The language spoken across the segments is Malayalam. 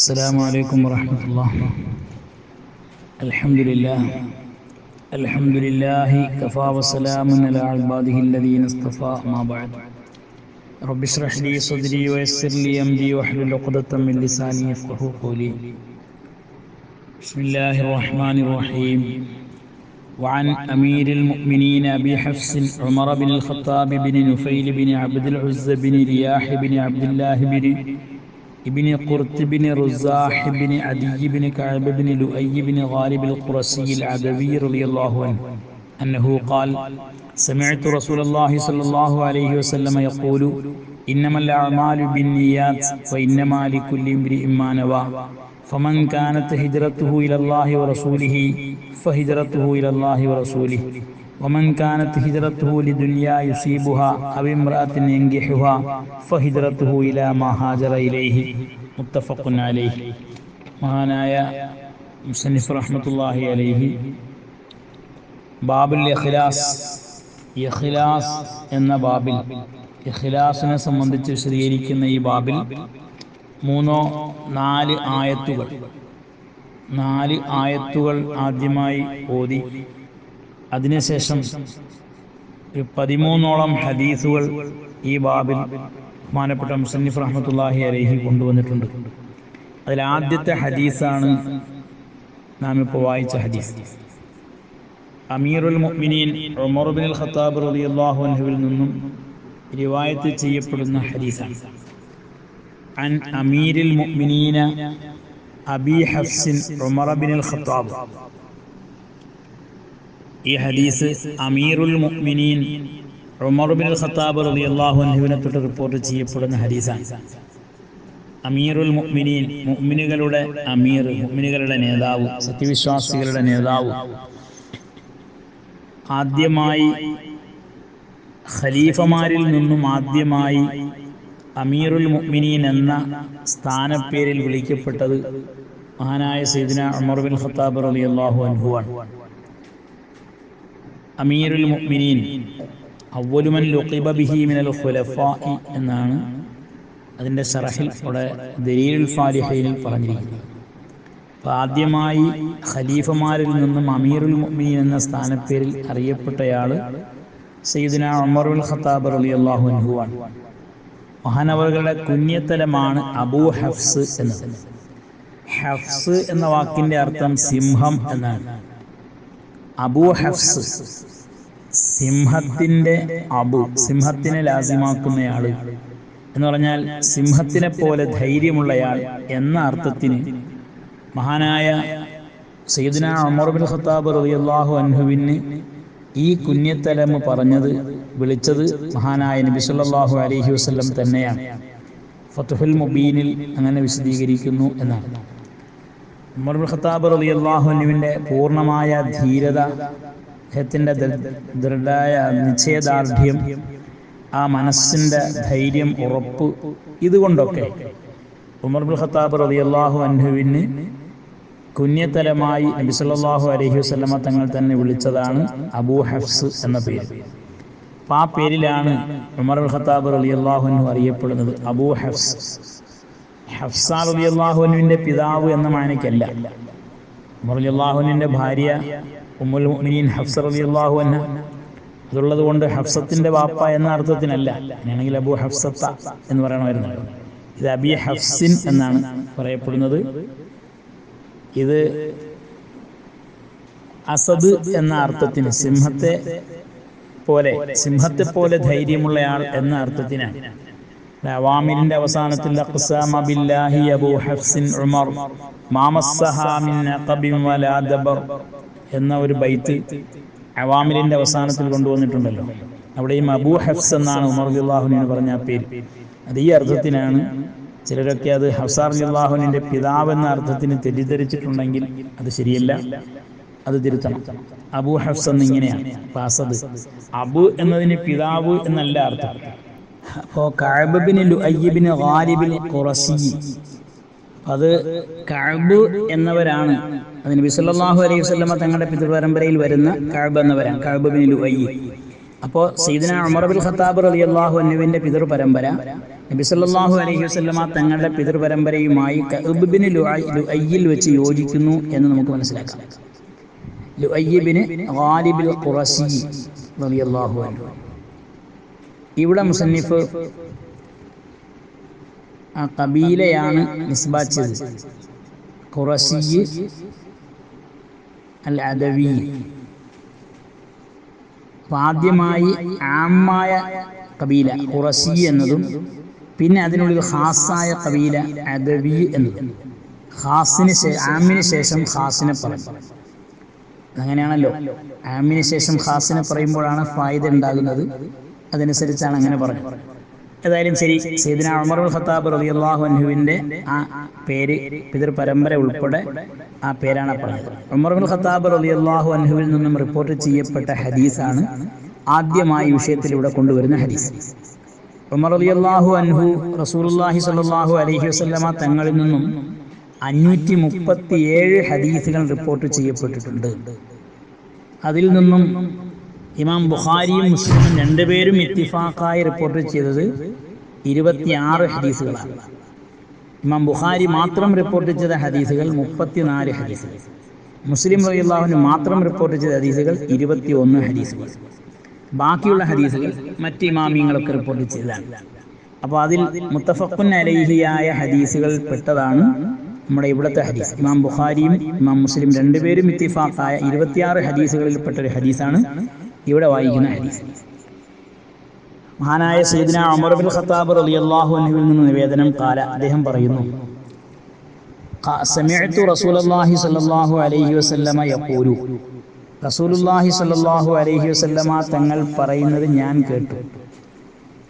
السلام عليكم ورحمة الله. الحمد لله. الحمد لله. كفى وسلام على عباده الذين اصطفى. ما بعد. رب اشرح لي صدري ويسر لي أمري واحلل عقدة من لساني يفقه قولي. بسم الله الرحمن الرحيم. وعن أمير المؤمنين أبي حفص عمر بن الخطاب بن نفيل بن عبد العزى بن رياح بن عبد الله بن ابن قرط بن رزاح بن عدي بن كعب بن لؤي بن غالب القرسي العدوي رضي الله عنه أنه قال سمعت رسول الله صلى الله عليه وسلم يقول إنما الأعمال بالنيات وإنما لكل امرئ ما نوى فمن كانت هجرته إلى الله ورسوله فهجرته إلى الله ورسوله ومن كانت هجرته لدنيا يصيبها أو امرأة ينجحها فهجرته إلى ما هاجر إليه متفق عليه മഹാനായ മുസന്നിഫ് റഹ്മത്തുള്ളാഹി അലൈഹി ബാബുൽ ഇഖ്ലാസ് ഇഖ്ലാസ് എന്ന ബാബിൽ ഇഖ്ലാസിനെ സംബന്ധിച്ച് വിശദീകരിക്കുന്ന ഈ ബാബിൽ മൂന്നോ നാല് ആയത്തുകൾ നാല് ആയത്തുകൾ ആദ്യമായി ഓതി അതിനുശേഷം ഒരു പതിമൂന്നോളം ഹദീസുകൾ ഈ ബാബിൽ ബഹുമാനപ്പെട്ട മുസന്നിഫ് റഹ്മത്തുള്ളാഹി അലൈഹി കൊണ്ടുവന്നിട്ടുണ്ട് അതിൽ ആദ്യത്തെ ഹദീസാണ് നാം ഇപ്പോൾ വായിച്ച ഹദീസ് അമീറുൽ മുഅ്മിനീൻ ഉമർ ബിൻ ഖത്താബ് റളിയല്ലാഹു അൻഹുവിൽ നിന്നും റിവായത്ത് ചെയ്യപ്പെടുന്ന ഹദീസാണ് عن أمير المؤمنين أبي حفص عمر بن الخطاب ഈ ഹദീസ് അമീറുൽ മുഅ്മിനീൻ ഉമർ ബിൻ ഖത്താബ് റളിയല്ലാഹു അൻഹുവിനെ തൊട്ട് റിപ്പോർട്ട് ചെയ്യപ്പെടുന്ന ഹദീസാണ്. അമീറുൽ മുഅ്മിനീൻ മുഅ്മിനുകളുടെ അമീർ മുഅ്മിനുകളുടെ നേതാവ് സത്യവിശ്വാസികളുടെ നേതാവ്. ആദ്യമായി ഖലീഫമാരിൽ നിന്നും ആദ്യമായി അമീറുൽ മുഅ്മിനീൻ എന്ന സ്ഥാനപ്പേരിൽ വിളിക്കപ്പെട്ടത് മഹാനായ സൈദിന ഉമർ ബിൻ ഖത്താബ് റളിയല്ലാഹു അൻഹുവാണ് അമീറുൽ മുഅ്മിനീൻ അവലുമൻ ലുഖിബ ബിഹി മിനൽ ഖുലഫാഇ എന്നാണ് അതിന്റെ സറഹിൽ ഇവിടെ ദലീലുൽ ഫാലിഹയിൽ പറഞ്ഞിരിക്കുന്നത്. അപ്പോൾ ആദ്യമായി ഖലീഫമാരിൽ നിന്നും അമീറുൽ മുഅ്മിനീൻ എന്ന സ്ഥാനപ്പേരിൽ അറിയപ്പെട്ടയാൾ സയ്യിദിന ഉമറുൽ ഖത്താബ് റളിയല്ലാഹു ആണ്. മഹാനവറുകളുടെ കുഞ്ഞത്തലമാണ് അബൂ ഹഫ്സ് എന്നത്. ഹഫ്സ് എന്ന വാക്കിന്റെ അർത്ഥം സിംഹം എന്നാണ്. അബൂ ഹഫ്സ് സിംഹത്തിന്റെ അബു സിംഹത്തിനെ ലാസിമാക്കുന്നയാൾ. എന്ന് പറഞ്ഞാൽ സിംഹത്തിനെ പോലെ ധൈര്യമുള്ളയാൾ എന്ന അർത്ഥത്തിന് മഹാനായ സയ്യിദ്ന ഉമർ ബിൻ ഖത്താബ് റളിയല്ലാഹു അൻഹുവിന് ഈ കുഞ്ഞത്തലമ് പറഞ്ഞത് വിളിച്ചത് മഹാനായ നബി സല്ലല്ലാഹു അലൈഹി വസല്ലം തന്നെയാണ്. ഫത്തുഹുൽ മുബീനിൽ അങ്ങനെ വിശദീകരിക്കുന്നു എന്നാണ്. ഉമർ ബിൻ ഖത്താബ് പൂർണമായ ധീരത അദ്ദേഹത്തിന്റെ ദൃഢമായ നിശ്ചയദാർഢ്യം ആ മനസ്സിന്റെ ധൈര്യം ഉറപ്പ് ഇതുകൊണ്ടൊക്കെ ഉമർ ബിൻ ഖത്താബ് അള്ളാഹു അൻഹുവിന് കുഞ്ഞത്തലമായി നബി സല്ലല്ലാഹു അലൈഹി വസല്ലമ തങ്ങൾ തന്നെ വിളിച്ചതാണ് അബൂ ഹഫ്സ് എന്ന പേര്. അപ്പം ആ പേരിലാണ് ഉമർ ഖത്താബ് റളിയല്ലാഹു അൻഹു അറിയപ്പെടുന്നത് അബൂ ഹഫ്സ്. ഹഫ്സ റളിയല്ലാഹു അൻഹുവിന്റെ പിതാവ് എന്ന മാനയ്ക്കല്ല. റളിയല്ലാഹുവിന്റെ ഭാര്യ ഉമ്മുൽ മുഅ്മിനീൻ ഹഫ്സ റളിയല്ലാഹു അൻഹ. അതുള്ളത് കൊണ്ട് ഹഫ്സത്തിന്റെ വാപ്പ എന്ന അർത്ഥത്തിനല്ല. അങ്ങനെയാണെങ്കിൽ അബു ഹഫ്സത്ത എന്ന് പറയണമായിരുന്നു. ഇത് അബി ഹഫ്സിൻ എന്നാണ് പറയപ്പെടുന്നത്. ഇത് അസദ് എന്ന അർത്ഥത്തിന് സിംഹത്തെ പോലെ സിംഹത്തെ പോലെ ധൈര്യമുള്ളയാൾ എന്ന അർത്ഥത്തിനാണ്. അവാമിലിന്റെ അവസാനത്തിൽ അഖ്സാമ ബില്ലാഹി അബൂ ഹഫ്സിൻ ഉമർ മാമസ്സഹാ മിൻ അഖബിൻ വലാ ദബർ എന്ന ഒരു ബൈത്ത് അവാമിലിന്റെ അവസാനത്തിൽ കൊണ്ടുവന്നിട്ടുണ്ടല്ലോ. അവിടെയും അബൂ ഹഫ്സ് എന്നാണ് ഉമർ അള്ളാഹുവിന് പറഞ്ഞ പേര്. അത് ഈ അർത്ഥത്തിനാണ് ചിലരൊക്കെ അത് ഹസാർ അള്ളാഹുവിന്റെ പിതാവ് എന്ന അർത്ഥത്തിന് തെറ്റിദ്ധരിച്ചിട്ടുണ്ടെങ്കിൽ അത് ശരിയല്ല അത് തിരുത്തണം. അബൂ ഹഫ്സ് എന്നിങ്ങനെയാണ്. അസദ് അബു എന്നതിന് പിതാവ് എന്നല്ല അർത്ഥം. അപ്പോ കഅബിന് ലുഅയ്യിബിന് ഗാലിബിൽ ഖുറസി. അത് കഅബ് എന്നവരാണ്. അത് നബി സല്ലല്ലാഹു അലൈഹി വസല്ലമ തങ്ങളുടെ പിതൃപരമ്പരയിൽ വരുന്ന കഅബ് എന്നവരാണ്. കഅബ് ബിൻ ലുഅയ്യി. അപ്പോൾ സീദന ഉമർ ബിൻ ഖത്താബ് റളിയല്ലാഹു അൻഹുവിന്റെ പിതൃപരമ്പര നബി സല്ലല്ലാഹു അലൈഹി വസല്ലമ തങ്ങളുടെ പിതൃപരമ്പരയുമായി കഅബ് ബിൻ ലുഅയ് ലുഅയ്യിൽ വെച്ച് യോജിക്കുന്നു എന്ന് നമുക്ക് മനസ്സിലാക്കാം. ലുഅയ്യ് ഗാലിബിൽ ഖുറശി റളിയല്ലാഹു അൻഹു. ഇവിടെ മുസന്നിഫ് ആ കബീലയാണ് നിസ്ബാച്ചത്. ഖുറശി അൽ അദവി ആദ്യമായി ആമായ കബീല ഖുറസി എന്നതും പിന്നെ അതിനുള്ളിൽ ഖാസായ കബീല അദവി എന്നതും. ഖാസിന് ആമിന് ശേഷം ഖാസിനെ പറയും അങ്ങനെയാണല്ലോ. ആമിന് ശേഷം ഖാസിനെ പറയുമ്പോഴാണ് ഫായിദ ഉണ്ടാകുന്നത്. അതനുസരിച്ചാണ് അങ്ങനെ പറഞ്ഞത് ഏതായാലും ശരി സൈദിന ഉമർ ഫത്താബ് റളിയല്ലാഹു അൻഹുവിന്റെ ആ പേര് പിതൃ പരമ്പര ഉൾപ്പെടെ ആ പേരാണ് പറഞ്ഞത്. ഉമറുൽ ഖത്താബ് റളിയല്ലാഹു അൻഹുവിൽ നിന്നും റിപ്പോർട്ട് ചെയ്യപ്പെട്ട ഹദീസാണ് ആദ്യമായി വിഷയത്തിലൂടെ കൊണ്ടുവരുന്ന ഹദീസ്. ഉമർ റളിയല്ലാഹു അൻഹു റസൂലുള്ളാഹി സ്വല്ലല്ലാഹു അലഹി വസല്ലമ തങ്ങളിൽ നിന്നും അഞ്ഞൂറ്റി മുപ്പത്തിയേഴ് ഹദീസുകൾ റിപ്പോർട്ട് ചെയ്യപ്പെട്ടിട്ടുണ്ട്. അതിൽ നിന്നും ഇമാം ബുഖാരിയും മുസ്ലിമും രണ്ടുപേരും ഇത്തിഫാക്കായി റിപ്പോർട്ട് ചെയ്തത് ഇരുപത്തിയാറ് ഹദീസുകളാണ്. ഇമാം ബുഖാരി മാത്രം റിപ്പോർട്ട് ചെയ്ത ഹദീസുകൾ മുപ്പത്തിനാല് ഹദീസുകൾ. മുസ്ലിം റളിയല്ലാഹുവിന് മാത്രം റിപ്പോർട്ട് ചെയ്ത ഹദീസുകൾ ഇരുപത്തി ഒന്ന് ഹദീസുകൾ ബാക്കിയുള്ള ഹദീസുകൾ മറ്റ് ഇമാമിയങ്ങളൊക്കെ റിപ്പോർട്ട് ചെയ്തതാണ്. അപ്പോൾ അതിൽ മുത്തഫഖുൻ അലൈഹിയായ ഹദീസുകൾ പെട്ടതാണ് നമ്മുടെ ഇവിടുത്തെ ഹദീസ്. ഇമാം ബുഖാരിയും ഇമാം മുസ്ലിം രണ്ടുപേരും ഇത്തിഫാഖായ ഇരുപത്തിയാറ് ഹദീസുകളിൽ പെട്ട ഒരു ഹദീസാണ്. ഇവിടെ വായിക്കുന്ന ഹദീസ് മഹാനായ സൈദിന ഉമർ ബിൻ ഖത്താബ് റളിയല്ലാഹു അൻഹുവിൽ നിന്ന് നിവേദനം കാല അദ്ദേഹം പറയുന്നു സമിഅ്തു റസൂലല്ലാഹി സ്വല്ലല്ലാഹു അലൈഹി വസല്ലമ യഖൂലു. റസൂലുള്ളാഹി സ്വല്ലല്ലാഹു അലൈഹി വസല്ലമ തങ്ങൾ പറയുന്നത് ഞാൻ കേട്ടു.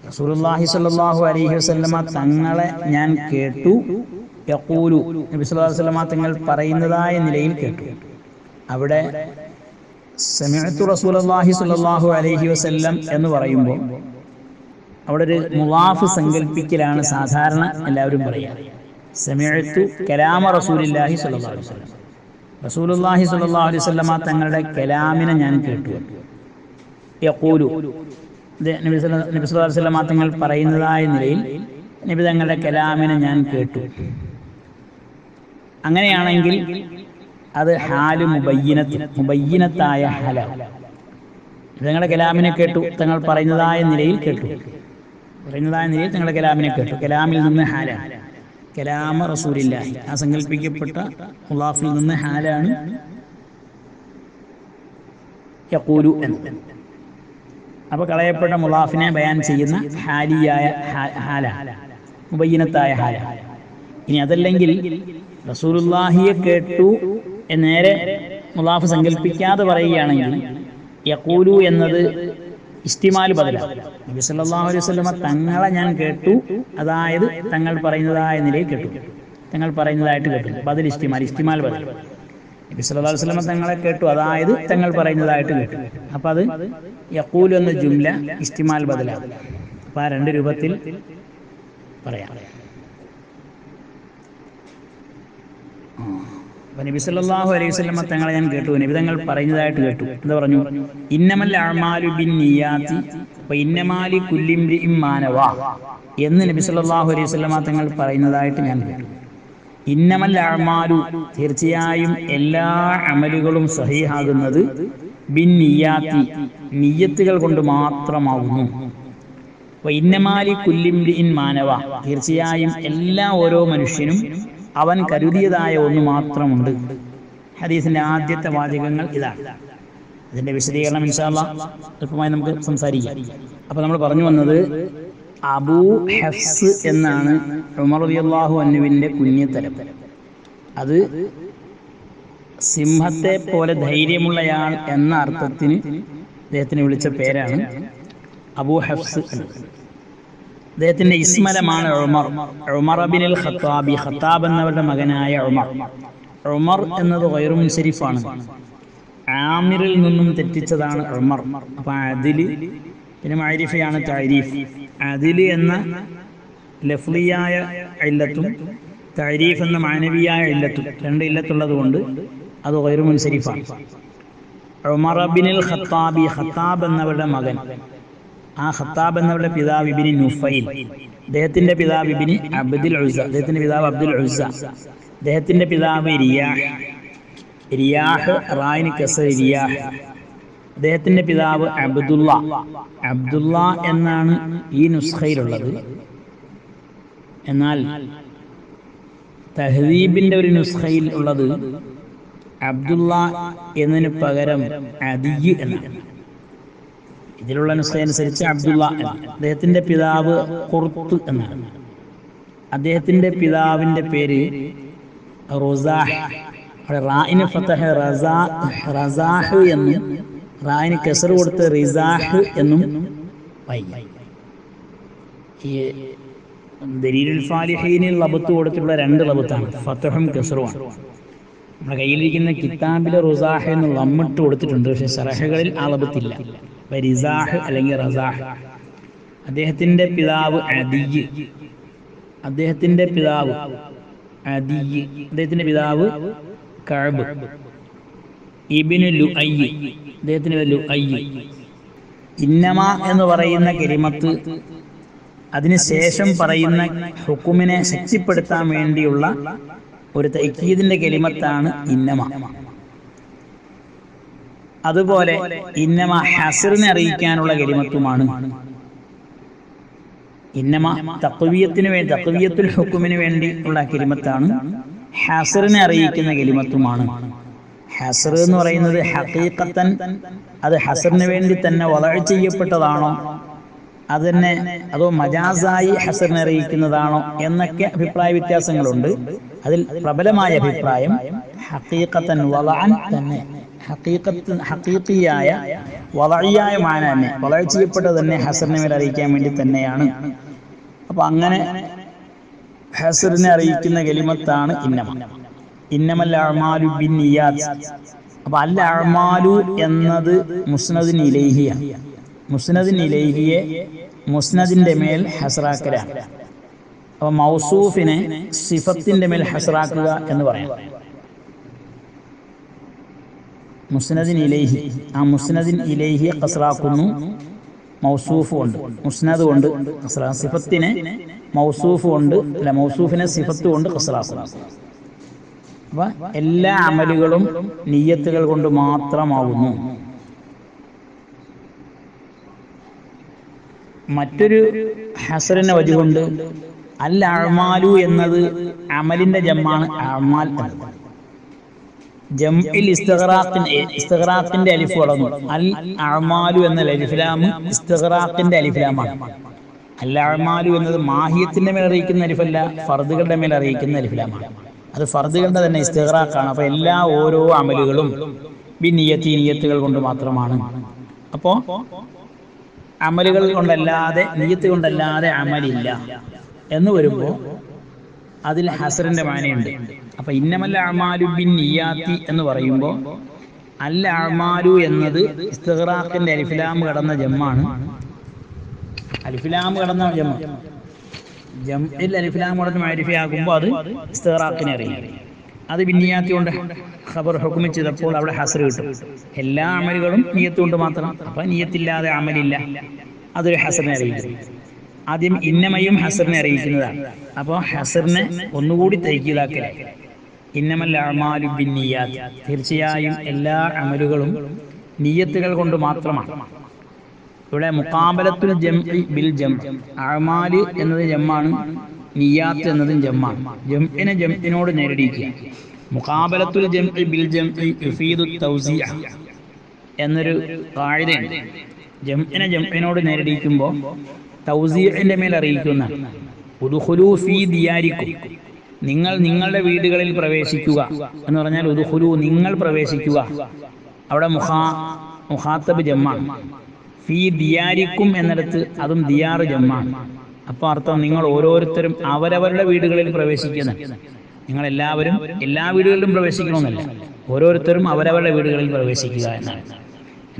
റസൂലുള്ളാഹി സ്വല്ലല്ലാഹു അലൈഹി വസല്ലമ തങ്ങളെ ഞാൻ കേട്ടു. യഖൂലു നബി സല്ലല്ലാഹു അലൈഹി വസല്ലമ തങ്ങൾ പറയുന്നതായ നിലയിൽ കേട്ടു. അവിടെ സമിഅ്തു റസൂലുള്ളാഹി സ്വല്ലല്ലാഹു അലൈഹി വസല്ലം എന്ന് പറയുമ്പോൾ അവിടെ ഒരു മുവാഫ് സങ്കല്പിക്കലാണ് സാധാരണ എല്ലാവരും പറയുക സമിഅ്തു കലാമ റസൂലില്ലാഹി സ്വല്ലല്ലാഹു അലൈഹി വസല്ലം. റസൂലുള്ളാഹി സ്വല്ലല്ലാഹു അലൈഹി വസല്ലമ തങ്ങളുടെ കലാമിനെ ഞാൻ കേട്ടു. ഇത് നബി സല്ല- നബി സല്ലല്ലാഹു അലൈഹി വസല്ലമ തങ്ങൾ പറയുന്നതായ നിലയിൽ നബി തങ്ങളുടെ കലാമിനെ ഞാൻ കേട്ടു. അങ്ങനെയാണെങ്കിൽ അത് ഹാൽ മുബയ്യനത്ത് മുബയ്യനത്തായ ഹല. തങ്ങളുടെ കലാമിനെ കേട്ടു തങ്ങൾ പറയുന്നതായ നിലയിൽ കേട്ടു. പറയുന്നതായ നിലയിൽ തങ്ങളുടെ കലാമിനെ കേട്ടു. കലാമിൽ നിന്ന് ഹാല കലാമ റസൂലില്ല ആ സങ്കല്പിക്കപ്പെട്ട മുലാഫിൽ നിന്ന് ഹാലാണ്. യഖൂലു എന്ന്. അപ്പൊ കളയപ്പെട്ട മുലാഫിനെ ബയാൻ ചെയ്യുന്ന ഹാലിയായ ഹാല. മുബയ്യനത്തായ ഹാല. ഇനി അതല്ലെങ്കിൽ റസൂലുല്ലാഹിയെ കേട്ടു നേരെ മുലാഫ് സങ്കല്പിക്കാതെ പറയുകയാണെങ്കിൽ യക്കൂലു എന്നത് ഇസ്തിമാൽ ബദലാണ് നബി സല്ലല്ലാഹു അലൈഹി വസല്ലമ തങ്ങളെ ഞാൻ കേട്ടു. അതായത് തങ്ങൾ പറയുന്നതായ നിലയിൽ കേട്ടു. തങ്ങൾ പറയുന്നതായിട്ട് കേട്ടു. ബദൽ ഇസ്തിമാൽ ഇസ്തിമാൽ ബദൽ. നബി സല്ലല്ലാഹു അലൈഹി വസല്ലമ തങ്ങളെ കേട്ടു. അതായത് തങ്ങൾ പറയുന്നതായിട്ട് കേട്ടു. അപ്പൊ അത് യഖൂലു എന്ന ജുംല ഇസ്തിമാൽ ബദലാണ് അപ്പൊ ആ രണ്ട് രൂപത്തിൽ പറയാം. അപ്പൊ നബി സല്ലല്ലാഹു അലൈഹി വസല്ലമ തങ്ങളെ ഞാൻ കേട്ടു. നബി തങ്ങൾ പറയുന്നതായിട്ട് കേട്ടു. എന്താ പറഞ്ഞു? ഇന്നമൽ അഅമാലു ബിൻ നിയാത്തി ഇന്നമാലി കുല്ലിംരിഇം മാനവ എന്ന് നബി സല്ലല്ലാഹു അലൈഹി വസല്ലമ തങ്ങൾ പറയുന്നതായിട്ട് ഞാൻ കേട്ടു. ഇന്നമൽ അഅമാലു തീർച്ചയായും എല്ലാ അമലുകളും സഹിയാകുന്നത് ബിൻ നിയാത്തി നിയ്യത്തുകൾ കൊണ്ട് മാത്രമാകുന്നു ഇന്നമാലി കുല്ലിംരിഇൻ മാനവ തീർച്ചയായും എല്ലാ ഓരോ മനുഷ്യനും അവൻ കരുതിയതായ ഒന്ന് മാത്രമുണ്ട്. ഹദീസിന്റെ ആദ്യത്തെ വാചകങ്ങൾ ഇതാണ്. ഇതിന്റെ വിശദീകരണം ഇൻഷാല്ല അല്പമായി നമുക്ക് സംസാരിക്കാം. അപ്പൊ നമ്മൾ പറഞ്ഞു വന്നത് അബൂ ഹെഫ്സ് എന്നാണ് ഉമർ റളിയല്ലാഹു അന്നുവിന്റെ കുഞ്ഞിത്തരം അത് സിംഹത്തെ പോലെ ധൈര്യമുള്ളയാൾ എന്ന അർത്ഥത്തിന് അദ്ദേഹത്തിന് വിളിച്ച പേരാണ് അബൂ ഹെഫ്സ് എന്നത് അദ്ദേഹത്തിന്റെ ഇസ്മലമാണ് ഉമർ. ഉമർ അബിനിൽ ഖത്താബി ഖത്താബ് എന്നവരുടെ മകനായ ഉമർ. ഉമർ എന്നത് ഗൈറു മുൻസരിഫാണ്. ആമിറിൽ നിന്നും തെറ്റിച്ചതാണ് ഉമർ. അപ്പൊ അതിൽ പിന്നെ മാരിഫയാണ് താരീഫ്. അതിൽ എന്ന ലഫ്ലിയായ ഇല്ലത്തും താരീഫ് എന്ന മാനവിയായ ഇല്ലത്തും രണ്ട് ഇല്ലത്തുള്ളത് കൊണ്ട് അത് ഗൈറു മുൻസരിഫാണ്. ഉമർ ബിനിൽ ഖത്താബി ഖത്താബ് എന്നവരുടെ മകൻ. ആ ഹത്താബ് എന്നവരുടെ പിതാവ് ഇബിനി നുഫൈൽ. അദ്ദേഹത്തിന്റെ പിതാവ് ഇബിനി അബ്ദുൽ ഉസ അദ്ദേഹത്തിന്റെ പിതാവ് അബ്ദുൽ ഉസ അദ്ദേഹത്തിന്റെ പിതാവ് റിയാഹ് റിയാഹ് റായിന് കസർ റിയാഹ് അദ്ദേഹത്തിന്റെ പിതാവ് അബ്ദുല്ല. അബ്ദുല്ല എന്നാണ് ഈ നുസ്ഖയിലുള്ളത്. എന്നാൽ തഹദീബിന്റെ ഒരു നുസ്ഖയിൽ ഉള്ളത് അബ്ദുല്ല എന്നതിന് പകരം അദിയ് എന്നാണ്. ഇതിലുള്ള അനുസരിച്ച് അബ്ദുള്ള. അദ്ദേഹത്തിന്റെ പിതാവ് കുർത്ത് എന്നാണ്. അദ്ദേഹത്തിന്റെ പിതാവിന്റെ പേര് റുസാഹ് അവിടെ റായിന് ഫത്തഹ് റസാ റസാഹ് എന്നും റായിന് കസർ കൊടുത്ത് റിസാഹ് എന്നും ഈ ദലീലുൽ ഫാലിഹീനിൽ ലബത്ത് കൊടുത്തിട്ടുള്ള രണ്ട് ലബത്താണ്. ഫത്തഹും കെസറുമാണ് നമ്മുടെ കയ്യിലിരിക്കുന്ന കിതാബിലെ റുസാഹ് എന്ന് അമ്മിട്ട് കൊടുത്തിട്ടുണ്ട്. പക്ഷെ സറഹകളിൽ ആ ലബത്തില്ല. റിസാഹ് അല്ലെങ്കിൽ റസാഹ് അദ്ദേഹത്തിന്റെ പിതാവ് അദിയ്. അദ്ദേഹത്തിന്റെ പിതാവ് അദിയ്. അദ്ദേഹത്തിന്റെ പിതാവ് കഅബ്. ഇബിന് ലുഅയ്യ്. അദ്ദേഹത്തിന്റെ പേര് ലുഅയ്യ്. ഇന്നമ എന്ന് പറയുന്ന കരിമത്ത് അതിന് ശേഷം പറയുന്ന ഹുക്കുമിനെ ശക്തിപ്പെടുത്താൻ വേണ്ടിയുള്ള ഒരു തൈക്കീദിന്റെ കരിമത്താണ് ഇന്നമ. അതുപോലെ ഇന്നമ ഹസറിനെ അറിയിക്കാനുള്ള കരിമത്വമാണ് ഇന്നമ തത്വീയത്തിന് വേണ്ടി തത്വീയത്തിൽ ഹുക്കുമിന് വേണ്ടി ഉള്ള കെലിമത്താണ് ഹസറിനെ അറിയിക്കുന്ന കരിമത്വമാണ് ഹസർ എന്ന് പറയുന്നത് ഹക്കീക്കത്തൻ അത് ഹസറിന് വേണ്ടി തന്നെ വളർ ചെയ്യപ്പെട്ടതാണോ? അതന്നെ അതോ മജാസായി ഹസറിനെ അറിയിക്കുന്നതാണോ എന്നൊക്കെ അഭിപ്രായ വ്യത്യാസങ്ങളുണ്ട്. അതിൽ പ്രബലമായ അഭിപ്രായം ഹക്കീക്കത്തൻ വളാൻ തന്നെ. ഹക്കീക്കത്ത് ഹക്കീക്കിയായ വളഴിയായ മാന തന്നെ വളർ ചെയ്യപ്പെട്ടത് തന്നെ ഹസറിനെ അറിയിക്കാൻ വേണ്ടി തന്നെയാണ്. അപ്പൊ അങ്ങനെ ഹസറിനെ അറിയിക്കുന്ന ഗലിമത്താണ് ഇന്നമ. ഇന്നമൽ അഅ്മാലു ബിന്നിയാത്ത്. അപ്പൊ അൽ അഴമാലു എന്നത് മുസ്നദിൻ ഇലൈഹിയാണ് മുസ്നദിൻ ഇലൈഹിയെ മുസ്നദിന്റെ മേൽ ഹസറാക്കലാണ്. അപ്പൊ മൗസൂഫിനെ സിഫത്തിന്റെ മേൽ ഹസറാക്കുക എന്ന് പറയാം. മുസ്നദിൻ ഇലൈഹി. ആ മുസ്നദിൻ ഇലൈഹിയെ കസറാക്കുന്നു മൗസൂഫ് കൊണ്ട്. മുസ്നദ് കൊണ്ട് സിഫത്തിനെ മൗസൂഫ് കൊണ്ട് അല്ല മൗസൂഫിനെ സിഫത്ത് കൊണ്ട് കസറാക്കുന്നു അപ്പൊ എല്ലാ അമലുകളും നീയത്തുകൾ കൊണ്ട് മാത്രമാകുന്നു മറ്റൊരു ഹസറിനെ വജുകൊണ്ട് അൽ അഴമാലു എന്നത് അമലിന്റെ ജമ്മാണ് അഴമാൽ എന്നത്. ജംഇൽ ഇസ്തിഗ്റാഖിൻ ഇസ്തിഗ്റാഖിന്റെ അലിഫ് വളർന്നു അൽ അഴ്മാലു എന്ന അലിഫ്ലാം ഇസ്തഖറാഖിന്റെ അലിഫ്ലാമാണ്. അൽ അഴ്മാലു എന്നത് മാഹിയത്തിന്റെ മേൽ അറിയിക്കുന്ന അലിഫല്ല ഫർദുകളുടെ മേൽ അറിയിക്കുന്ന അലിഫ്ലാമാണ്. അത് ഫർദുകളുടെ തന്നെ ഇസ്തഖറാഖാണ് അപ്പൊ എല്ലാ ഓരോ അമലുകളും ബിനിയത്തി നിയത്തുകൾ കൊണ്ട് മാത്രമാണ്. അപ്പോ അമലുകൾ കൊണ്ടല്ലാതെ നിയത്ത് കൊണ്ടല്ലാതെ അമലില്ല. എന്ന് വരുമ്പോൾ അതിൽ ഹസറിന്റെ മാനയുണ്ട്. അപ്പൊ ഇന്നമല്ല അമാലു ബിൻ നിയാത്തി എന്ന് പറയുമ്പോൾ അല്ല അമാലു എന്നത് ഇസ്തഖറാഖിന്റെ അലിഫിലാം കടന്ന ജമ്മാണ്. അലിഫിലാം കടന്ന ജമ്മ ജമ്മിൽ അലിഫിലാം കടന്ന് മാരിഫയാകുമ്പോൾ അത് ഇസ്തഖറാഖിനെ അറിയും. അത് ബിന്നിയാത്തി കൊണ്ട് ഖബർ ഹുക്കുമി ചെയ്തപ്പോൾ അവിടെ ഹസർ കിട്ടും. എല്ലാ അമലുകളും നീയത്ത് കൊണ്ട് മാത്രം. അപ്പൊ നീയത്തില്ലാതെ അമലില്ല. അതൊരു ഹസറിനെ അറിയിക്കും ആദ്യം ഇന്നമയും ഹസറിനെ അറിയിക്കുന്നതാണ്. അപ്പോൾ ഹസറിനെ ഒന്നുകൂടി തൈക്കീലാക്കൽ ഇന്നമല്ല അമാലു ബിന്നിയാത്ത്. തീർച്ചയായും എല്ലാ അമലുകളും നീയത്തുകൾ കൊണ്ട് മാത്രമാണ്. ഇവിടെ മുക്കാബലത്തുൽ ജംഇ ബിൽ ജം അമാൽ എന്നത് ജമ്മാണ് നിയാത്ത് എന്നതും ജമ്മാണ് ജംഇനെ ജംഇനോട് നേരിടിക്കുക മുക്കാബലത്തുൽ ജംഇ ബിൽ ജം എന്നൊരു കാഴ്ചയുണ്ട് ജംഇനെ ജംഇനോട് നേരിടിക്കുമ്പോൾ തൗസീഖിന്റെ മേൽ അറിയിക്കുന്ന ഉദുഖുലു ഫീ ദിയാരിക്കും. നിങ്ങൾ നിങ്ങളുടെ വീടുകളിൽ പ്രവേശിക്കുക എന്ന് പറഞ്ഞാൽ ഉദുഹുലു നിങ്ങൾ പ്രവേശിക്കുക. അവിടെ മുഹാ മുഹാത്തബ് ജമ്മാണ് ഫീ ദിയാരിക്കും എന്നിടത്ത് അതും ദിയാർ ജമ്മാണ് അപ്പോൾ അർത്ഥം നിങ്ങൾ ഓരോരുത്തരും അവരവരുടെ വീടുകളിൽ പ്രവേശിക്കുന്നു. നിങ്ങൾ എല്ലാവരും എല്ലാ വീടുകളിലും പ്രവേശിക്കണമെന്നല്ല. ഓരോരുത്തരും അവരവരുടെ വീടുകളിൽ പ്രവേശിക്കുക എന്നാണ്.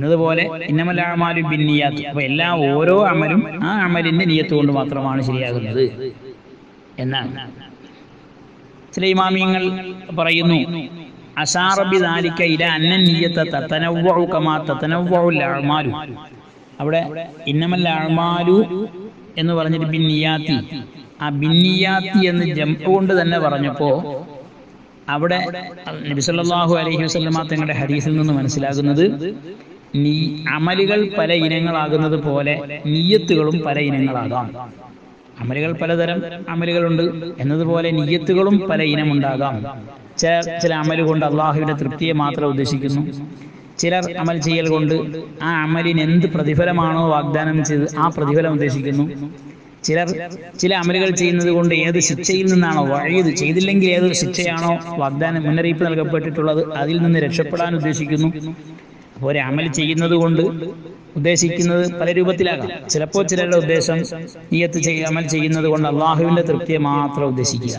എന്നതുപോലെ ഇന്നമലാമാലു ബിന്നിയാത്ത്. അപ്പൊ എല്ലാ ഓരോ അമലും ആ അമലിന്റെ നീയത്ത് കൊണ്ട് മാത്രമാണ് ശരിയാകുന്നത് എന്നാണ്. ചില ഇമാമിയങ്ങൾ പറയുന്നു കമാ അവിടെ ഇന്നമൽ എന്ന് പറഞ്ഞിട്ട് ബിന്നിയാത്തി. ആ ബിന്നിയാത്തി എന്ന് ജം കൊണ്ട് തന്നെ പറഞ്ഞപ്പോൾ അവിടെ നബി സല്ലല്ലാഹു അലൈഹി വസല്ലമ തങ്ങളുടെ ഹദീസിൽ നിന്ന് മനസ്സിലാകുന്നത് നീ അമലുകൾ പല ഇനങ്ങളാകുന്നത് പോലെ നീയത്തുകളും പല ഇനങ്ങളാകാം. അമലുകൾ പലതരം അമലുകളുണ്ട് എന്നതുപോലെ നീയത്തുകളും പല ഇനമുണ്ടാകാം. ചില ചില അമൽ കൊണ്ട് അള്ളാഹുവിന്റെ തൃപ്തിയെ മാത്രം ഉദ്ദേശിക്കുന്നു. ചിലർ അമൽ ചെയ്യൽ കൊണ്ട് ആ അമലിന് എന്ത് പ്രതിഫലമാണോ വാഗ്ദാനം ചെയ്ത് ആ പ്രതിഫലം ഉദ്ദേശിക്കുന്നു. ചിലർ ചില അമലുകൾ ചെയ്യുന്നത് കൊണ്ട് ഏത് ശിക്ഷയിൽ നിന്നാണോ വഴിയത് ചെയ്തില്ലെങ്കിൽ ഏത് ശിക്ഷയാണോ വാഗ്ദാനം മുന്നറിയിപ്പ് നൽകപ്പെട്ടിട്ടുള്ളത് അതിൽ നിന്ന് രക്ഷപ്പെടാൻ ഉദ്ദേശിക്കുന്നു. അപ്പോൾ ഒരു അമൽ ചെയ്യുന്നത് കൊണ്ട് ഉദ്ദേശിക്കുന്നത് പല രൂപത്തിലാകാം. ചിലപ്പോൾ ചിലരുടെ ഉദ്ദേശം നീയത്ത് ചെയ്യ അമൽ ചെയ്യുന്നത് കൊണ്ട് അള്ളാഹുവിന്റെ തൃപ്തിയെ മാത്രം ഉദ്ദേശിക്കുക.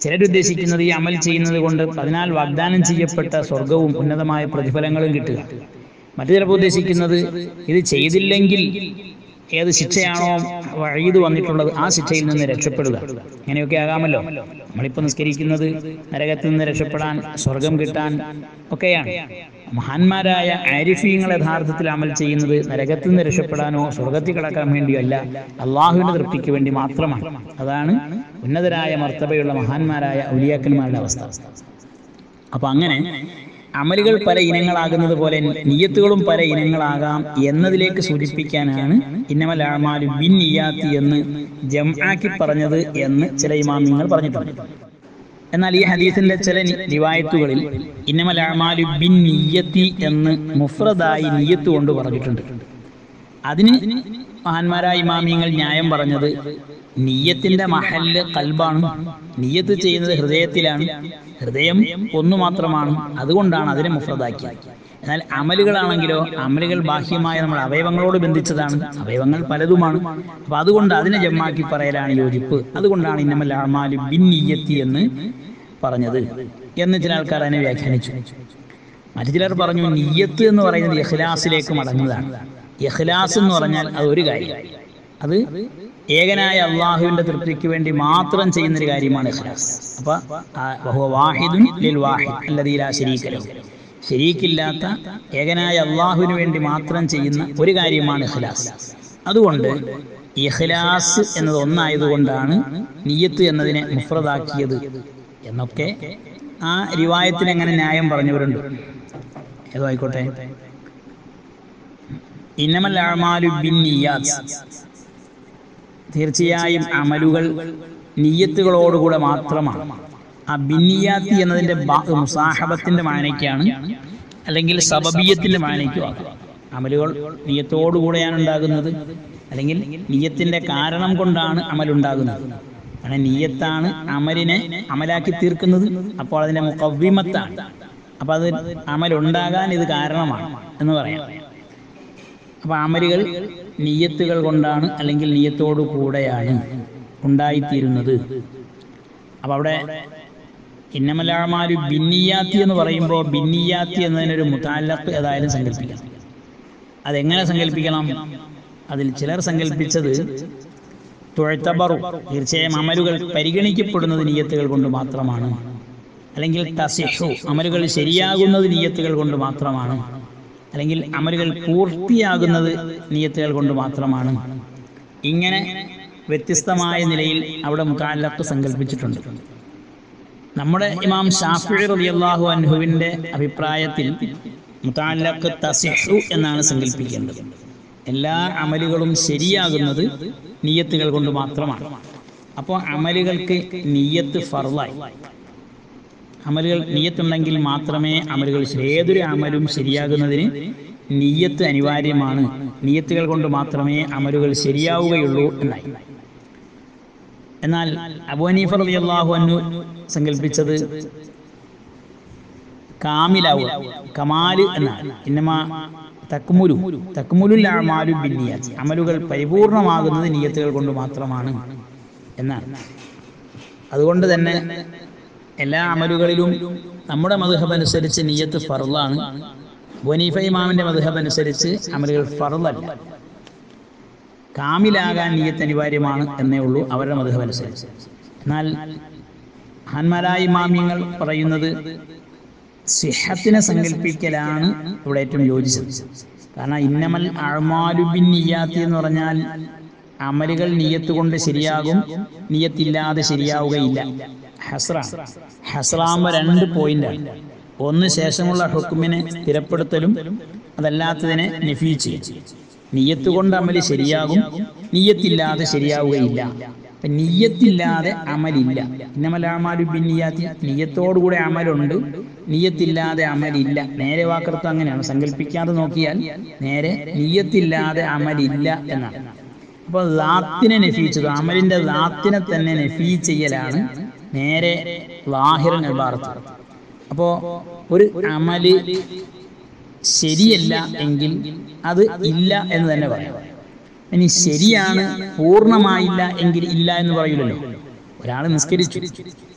ചിലരുദ്ദേശിക്കുന്നത് ഈ അമൽ ചെയ്യുന്നത് കൊണ്ട് അതിനാൽ വാഗ്ദാനം ചെയ്യപ്പെട്ട സ്വർഗവും ഉന്നതമായ പ്രതിഫലങ്ങളും കിട്ടുക. മറ്റു ചിലപ്പോൾ ഉദ്ദേശിക്കുന്നത് ഇത് ചെയ്തില്ലെങ്കിൽ ഏത് ശിക്ഷയാണോ വഴീത് വന്നിട്ടുള്ളത് ആ ശിക്ഷയിൽ നിന്ന് രക്ഷപ്പെടുക. അങ്ങനെയൊക്കെ ആകാമല്ലോ. നമ്മളിപ്പോൾ നിസ്കരിക്കുന്നത് നരകത്തിൽ നിന്ന് രക്ഷപ്പെടാൻ സ്വർഗം കിട്ടാൻ ഒക്കെയാണ്. മഹാന്മാരായ ആരിഫീങ്ങൾ യഥാർത്ഥത്തിൽ അമൽ ചെയ്യുന്നത് നരകത്തിൽ നിന്ന് രക്ഷപ്പെടാനോ സ്വർഗത്തിൽ കടക്കാൻ വേണ്ടിയോ അല്ല അള്ളാഹുവിന്റെ തൃപ്തിക്ക് വേണ്ടി മാത്രമാണ്. അതാണ് ഉന്നതരായ മർത്തബയുള്ള മഹാന്മാരായ ഉലിയാക്കന്മാരുടെ അവസ്ഥ. അപ്പൊ അങ്ങനെ അമലുകൾ പല ഇനങ്ങളാകുന്നത് പോലെ നിയ്യത്തുകളും പല ഇനങ്ങളാകാം എന്നതിലേക്ക് സൂചിപ്പിക്കാനാണ് ഇന്നമൽ ബിൻ നിയാത്തി എന്ന് ജംആക്കി പറഞ്ഞത് എന്ന് ചില ഇമാമിങ്ങൾ പറഞ്ഞിട്ടുണ്ട്. എന്നാൽ ഈ ഹദീസിന്റെ ചില റിവായത്തുകളിൽ ഇന്നമൽ അമാലു ബിൻ നിയ്യത്തി എന്ന് മുഫ്രദായി നിയ്യത്ത് കൊണ്ട് പറഞ്ഞിട്ടുണ്ട്. അതിന് മഹാന്മാരായ ഇമാമിയങ്ങൾ ന്യായം പറഞ്ഞത് നീയത്തിന്റെ മഹല്ല് കൽബാണ്. നീയത്ത് ചെയ്യുന്നത് ഹൃദയത്തിലാണ്. ഹൃദയം ഒന്നു മാത്രമാണ്. അതുകൊണ്ടാണ് അതിനെ മുഫ്രദാക്കിയത്. എന്നാൽ അമലുകളാണെങ്കിലോ അമലുകൾ ബാഹ്യമായ നമ്മൾ അവയവങ്ങളോട് ബന്ധിച്ചതാണ്. അവയവങ്ങൾ പലതുമാണ്. അപ്പൊ അതുകൊണ്ട് അതിനെ ജമ്മാക്കി പറയലാണ് യോജിപ്പ് അതുകൊണ്ടാണ് ഇന്നമൽ അമാലു ബിൻ നീയത്തി എന്ന് പറഞ്ഞത് എന്ന് ചില ആൾക്കാർ അതിനെ വ്യാഖ്യാനിച്ചു. മറ്റു ചിലർ പറഞ്ഞു നീയത്ത് എന്ന് പറയുന്നത് ഇഖ്ലാസിലേക്ക് മടങ്ങുന്നതാണ്. ഇഖ്ലാസ് എന്ന് പറഞ്ഞാൽ അത് ഒരു കാര്യം. അത് ഏകനായ അള്ളാഹുവിന്റെ തൃപ്തിക്ക് വേണ്ടി മാത്രം ചെയ്യുന്ന ഒരു കാര്യമാണ് ഇഖ്ലാസ്. അപ്പൊ വാഹിദുൻ ലിൽ വാഹിദ് അല്ലദീ ലാ ശരീക ലഹു. ശരീക്കില്ലാത്ത ഏകനായ അള്ളാഹുവിന് വേണ്ടി മാത്രം ചെയ്യുന്ന ഒരു കാര്യമാണ് ഇഹ്ലാസ് അതുകൊണ്ട് ഇഖ്ലാസ് എന്നത് ഒന്നായതുകൊണ്ടാണ് നീയത്ത് എന്നതിനെ മുഫ്രദാക്കിയത് എന്നൊക്കെ ആ റിവായത്തിന് എങ്ങനെ ന്യായം പറഞ്ഞവരുണ്ട്. ഏതോ ആയിക്കോട്ടെ ഇന്നമൽ ബിന്നിയാത്ത് തീർച്ചയായും അമലുകൾ നീയത്തുകളോടുകൂടെ മാത്രമാണ്. ആ ബിന്നിയാത്തി എന്നതിന്റെ മുസാഹബത്തിന്റെ മാനയ്ക്കാണ് അല്ലെങ്കിൽ സബബീയത്തിന്റെ മാനയ്ക്കും അമലുകൾ നിയ്യത്തോടുകൂടെയാണ് ഉണ്ടാകുന്നത് അല്ലെങ്കിൽ നിയ്യത്തിന്റെ കാരണം കൊണ്ടാണ് അമലുണ്ടാകുന്നത്. അങ്ങനെ നീയത്താണ് അമലിനെ അമലാക്കി തീർക്കുന്നത്. അപ്പോൾ അതിന്റെ മുക്കവ്വിമത്താണ് അപ്പൊ അത് അമലുണ്ടാകാൻ ഇത് കാരണമാണ് എന്ന് പറയാം. അപ്പൊ അമലുകൾ നീയത്തുകൾ കൊണ്ടാണ് അല്ലെങ്കിൽ നീയത്തോടു കൂടെയാണ് ഉണ്ടായിത്തീരുന്നത്. അപ്പൊ അവിടെ ഇന്നമലാമാലു ബിന്നിയാത്തി എന്ന് പറയുമ്പോൾ ബിന്നിയാത്തി എന്നതിനൊരു മുതാലത്ത് ഏതായാലും സങ്കല്പിക്കണം അതെങ്ങനെ സങ്കല്പിക്കണം? അതിൽ ചിലർ സങ്കല്പിച്ചത് തുഴത്തബറു തീർച്ചയായും അമലുകൾ പരിഗണിക്കപ്പെടുന്നത് നീയത്തുകൾ കൊണ്ട് മാത്രമാണ്. അല്ലെങ്കിൽ തസിഷു അമലുകൾ ശരിയാകുന്നത് നീയത്തുകൾ കൊണ്ട് മാത്രമാണ്. അല്ലെങ്കിൽ അമലുകൾ പൂർത്തിയാകുന്നത് നീയത്തുകൾ കൊണ്ട് മാത്രമാണ്. ഇങ്ങനെ വ്യത്യസ്തമായ നിലയിൽ അവിടെ മുത്താലത്ത് സങ്കല്പിച്ചിട്ടുണ്ട്. നമ്മുടെ ഇമാം ഷാഫി റളിയല്ലാഹു അൻഹുവിന്റെ അഭിപ്രായത്തിൽ മുത്താലക്ക് തസിഹു എന്നാണ് സങ്കല്പിക്കേണ്ടത് എല്ലാ അമലുകളും ശരിയാകുന്നത് നീയത്തുകൾ കൊണ്ട് മാത്രമാണ്. അപ്പോൾ അമലുകൾക്ക് നീയത്ത് ഫർലായി അമലുകൾ നീയത്തുണ്ടെങ്കിൽ മാത്രമേ അമലുകൾ ഏതൊരു അമലും ശരിയാകുന്നതിന് നീയത്ത് അനിവാര്യമാണ്. നീയത്തുകൾ കൊണ്ട് മാത്രമേ അമലുകൾ ശരിയാവുകയുള്ളൂ എന്നായി. എന്നാൽ അബുഹനീഫ റളിയല്ലാഹു അൻഹു സങ്കല്പിച്ചത് കാമിലാവുക കമാൽ എന്നാണ്. തക്മുലു തക്മുലുൽ അമാലു ബിന്നിയാത്ത് അമലുകൾ പരിപൂർണമാകുന്നത് നിയത്തുകൾ കൊണ്ട് മാത്രമാണ് എന്നാണ്. അതുകൊണ്ട് തന്നെ എല്ലാ അമലുകളിലും നമ്മുടെ മധുഹബ് അനുസരിച്ച് നിയത്ത് ഫർളാണ് വനീഫ ഇമാമിന്റെ മധുഹബ് അനുസരിച്ച് അമലുകൾ ഫർളല്ല കാമിലാകാൻ നീയത്ത് അനിവാര്യമാണ് എന്നേ ഉള്ളൂ അവരുടെ മധുഹം അനുസരിച്ച് എന്നാൽ മഹാന്മാരായ മാമ്യങ്ങൾ പറയുന്നത് സിഹത്തിനെ സങ്കല്പിക്കലാണ് ഇവിടെ ഏറ്റവും യോജിച്ചത്. കാരണം ഇന്നമൽ അഴമാലുബിൻ നിയ്യാത്തി എന്ന് പറഞ്ഞാൽ അമലുകൾ നീയത്ത് കൊണ്ട് ശരിയാകും നീയത്തില്ലാതെ ശരിയാവുകയില്ല. ഹസ്ര. ഹസ്രാകുമ്പോൾ രണ്ട് പോയിന്റാണ്. ഒന്ന് ശേഷമുള്ള ഹുക്കുമിനെ സ്ഥിരപ്പെടുത്തലും അതല്ലാത്തതിനെ നെഫീ ചെയ്യും. നിയത്ത് കൊണ്ട് അമൽ ശരിയാകും. നിയത്തില്ലാതെ ശരിയാവുകയില്ല. അപ്പൊ നിയത്തില്ലാതെ അമലില്ല. ഇന്നമലാമാലുബിന്നിയാത്തി നീയത്തോടുകൂടെ അമലുണ്ട്. നിയത്തില്ലാതെ അമലില്ല. നേരെ വാക്കർത്തം അങ്ങനെയാണ്. സങ്കല്പിക്കാതെ നോക്കിയാൽ നേരെ നിയത്തില്ലാതെ അമലില്ല എന്നാണ്. അപ്പൊ ലാത്തിനെ നഫീച്ചത്. അമലിന്റെ ലാത്തിനെ തന്നെ നഫീ ചെയ്യലാണ് നേരെ ലാഹിറൻ ഇബാറത്ത് അപ്പോ ഒരു അമൽ ശരിയല്ല എങ്കിൽ അത് ഇല്ല എന്ന് തന്നെ പറയാം. ഇനി ശരിയാണ് പൂർണമായില്ല എങ്കിൽ ഇല്ല എന്ന് പറയില്ലല്ലോ ഒരാൾ നിസ്കരിച്ചു.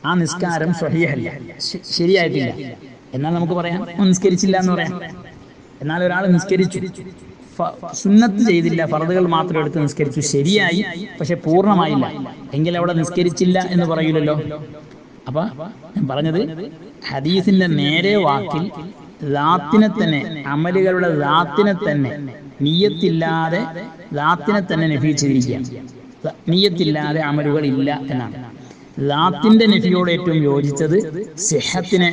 ആ നിസ്കാരം സ്വഹീഹല്ല. ശ- ശരിയായിട്ടില്ല. എന്നാൽ നമുക്ക് പറയാം നിസ്കരിച്ചില്ല എന്ന് പറയാം. എന്നാൽ ഒരാൾ നിസ്കരിച്ചു. സുന്നത്ത് ചെയ്തില്ല ഫറദുകൾ മാത്രം എടുത്ത് നിസ്കരിച്ചു. ശരിയായി പക്ഷെ പൂർണമായില്ല. എങ്കിൽ അവിടെ നിസ്കരിച്ചില്ല എന്ന് പറയില്ലല്ലോ അപ്പൊ ഞാൻ പറഞ്ഞത് ഹദീസിന്റെ നേരെ വാക്കിൽ ലാത്തിനെ തന്നെ അമലുകളുടെ ലാത്തിനെ തന്നെ നീയത്തില്ലാതെ ലാത്തിനെ തന്നെ നഫീച്ചിരിക്കുക നീയത്തില്ലാതെ അമലുകൾ ഇല്ല എന്നാണ്. ലാത്തിന്റെ നഫിയോട് ഏറ്റവും യോജിച്ചത് സിഹത്തിനെ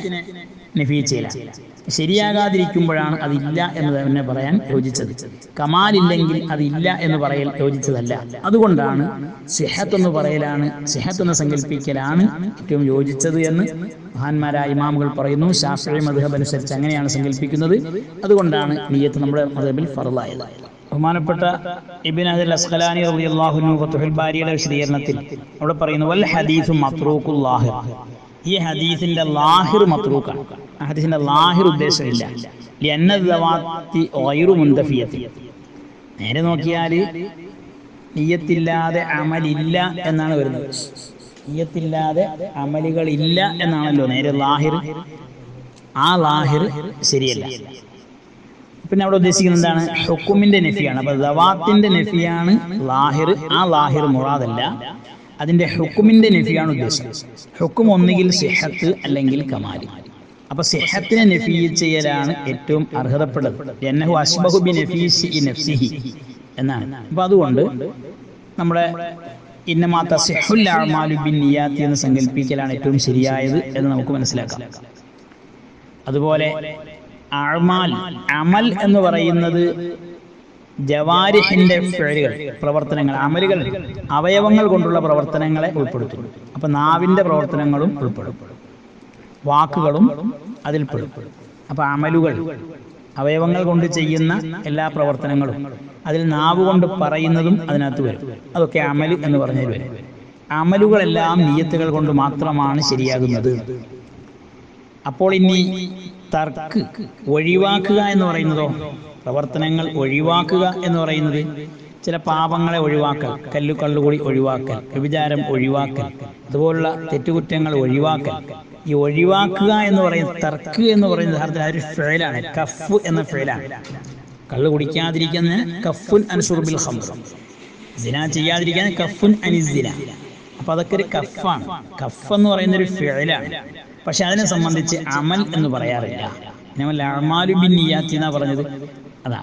നഫീ ചെയ്യലാണ് ശരിയാകാതിരിക്കുമ്പോഴാണ് അതില്ല എന്ന് തന്നെ പറയാൻ യോജിച്ചത്. കമാലില്ലെങ്കിൽ അതില്ല എന്ന് പറയൽ യോജിച്ചതല്ല. അതുകൊണ്ടാണ് സിഹത്ത് എന്ന് പറയലാണ് സിഹത്ത് എന്ന് സങ്കല്പിക്കലാണ് ഏറ്റവും യോജിച്ചത് എന്ന് മഹാന്മാരായ ഇമാമുകൾ പറയുന്നു. ശാസ്ത്രീയ മധുഹബ് അനുസരിച്ച് അങ്ങനെയാണ് സങ്കല്പിക്കുന്നത് അതുകൊണ്ടാണ് നീയത്ത് നമ്മുടെ മധുബിൽ ഫറലായത് ബഹുമാനപ്പെട്ട ഇബിൻ അഹ് അസ്ഖലാനി റളിയല്ലാഹു ഫത്തുഹുൽ ബാരിയുടെ വിശദീകരണത്തിൽ അവിടെ പറയുന്നു വൽ ഹദീസു മത്രൂഖുൽ ലാഹിർ ഈ ഹദീസിന്റെ ലാഹിർ മത്രൂക്കാണ് ഹദീസിന്റെ ലാഹിർ ഉദ്ദേശമില്ല. മുന്തഫിയത്തി. നേരെ നോക്കിയാൽ നീയത്തില്ലാതെ അമലില്ല എന്നാണ് വരുന്നത്. നീയത്തില്ലാതെ അമലുകൾ ഇല്ല എന്നാണല്ലോ നേരെ ലാഹിർ. ആ ലാഹിർ ശരിയല്ല. പിന്നെ അവിടെ ഉദ്ദേശിക്കുന്നത് എന്താണ്? ഹുക്കുമിന്റെ നഫിയാണ്. അപ്പൊ ദവാത്തിന്റെ നഫിയാണ് ലാഹിർ. ആ ലാഹിർ മുറാദല്ല. അതിന്റെ ഹുക്കുമിന്റെ നഫിയാണ് ഉദ്ദേശം ഹുക്കും ഒന്നുകിൽ സിഹത്ത് അല്ലെങ്കിൽ കമാലി. അപ്പൊ സിഹത്തിനെ നഫി ചെയ്യലാണ് ഏറ്റവും നഫീസി എന്നാണ്. അപ്പൊ അതുകൊണ്ട് നമ്മുടെ ഇന്നമാ തസിഹുൽ അഅ്മാലു ബിൻ നിയാത്തി എന്ന് സങ്കല്പിക്കലാണ് ഏറ്റവും ശരിയായത് എന്ന് നമുക്ക് മനസ്സിലാക്കാം. അതുപോലെ അഅ്മാൽ അമൽ എന്ന് പറയുന്നത് ജവാരിഹിന്റെ ഫിഴലുകൾ പ്രവർത്തനങ്ങൾ അമലുകൾ അവയവങ്ങൾ കൊണ്ടുള്ള പ്രവർത്തനങ്ങളെ ഉൾപ്പെടുത്തും അപ്പൊ നാവിന്റെ പ്രവർത്തനങ്ങളും ഉൾപ്പെടും. വാക്കുകളും അതിൽപ്പെടും അപ്പൊ അമലുകൾ അവയവങ്ങൾ കൊണ്ട് ചെയ്യുന്ന എല്ലാ പ്രവർത്തനങ്ങളും അതിൽ നാവ് കൊണ്ട് പറയുന്നതും അതിനകത്ത് വരും. അതൊക്കെ അമൽ എന്ന് പറഞ്ഞതിൽ വരും. അമലുകളെല്ലാം നീയത്തുകൾ കൊണ്ട് മാത്രമാണ് ശരിയാകുന്നത്. അപ്പോൾ ഇനി തർക്ക് ഒഴിവാക്കുക എന്ന് പറയുന്നതോ? പ്രവർത്തനങ്ങൾ ഒഴിവാക്കുക എന്ന് പറയുന്നത് ചില പാപങ്ങളെ ഒഴിവാക്കൽ കല്ലു കള്ളുകൂടി ഒഴിവാക്കൽ വ്യഭിചാരം ഒഴിവാക്കൽ അതുപോലുള്ള തെറ്റുകുറ്റങ്ങൾ ഒഴിവാക്കൽ. ഈ ഒഴിവാക്കുക എന്ന് പറയുന്നത് തർക്ക് എന്ന് പറയുന്നത് യഥാർത്ഥത്തിൽ ആ ഒരു ഫേലാണ് കഫ് എന്ന ഫേലാണ് കള്ളു കുടിക്കാതിരിക്കുന്ന കഫുൻ അൻസുർബിൽ ഹംർ സിന ചെയ്യാതിരിക്കാൻ കഫുൻ അനിസിന അപ്പൊ അതൊക്കെ ഒരു കഫാണ്. കഫ് എന്ന് പറയുന്ന ഒരു ഫേലാണ് പക്ഷെ അതിനെ സംബന്ധിച്ച് അമൽ എന്ന് പറയാറില്ല. നമ്മൾ അമാലു പറഞ്ഞത്? അതാ